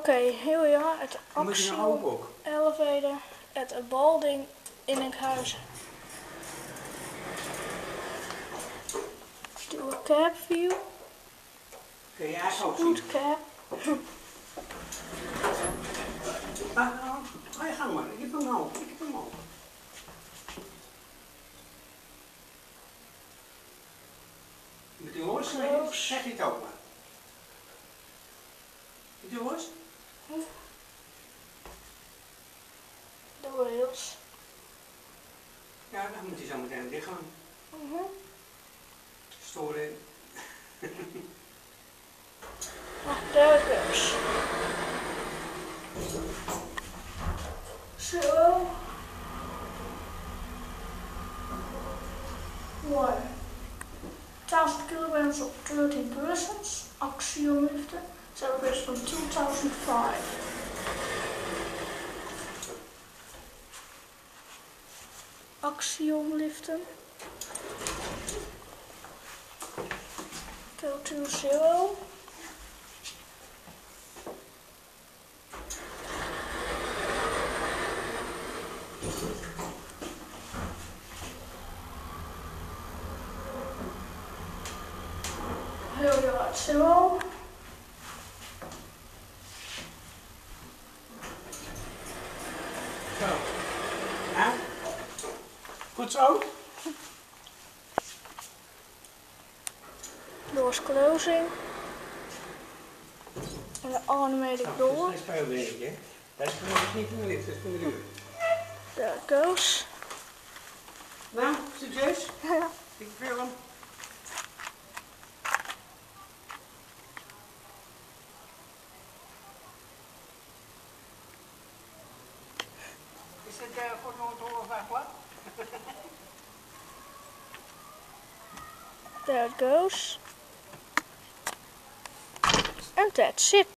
Oké, heel ja, het nou ook. elevator at a balding in Enkhuizen. Do a cab view, Kun jij ook zien? good cab. Ah, ga je gang maar. Ik heb hem al. Ik heb hem al. Met die hoors, Close. zeg je het ook maar. Met die hoors? The wheels. Ja, dan moet hij zo meteen dicht gaan. Storen. Ah, there it goes. Zo. Mooi. 1000 kilograms of 13 persons. Axiom liften. Celebrates from 2005. Axiom liften. Go to zero. Heel hard zo. Zo. Ja? Goed zo? Doors closing. En de automatic door. dat is beetje, hè? Dat is niet dat is deur. There it goes. Nou, succes. Ik film. Is het uh, voor Noord-Holland of wat? There it goes. And that's it.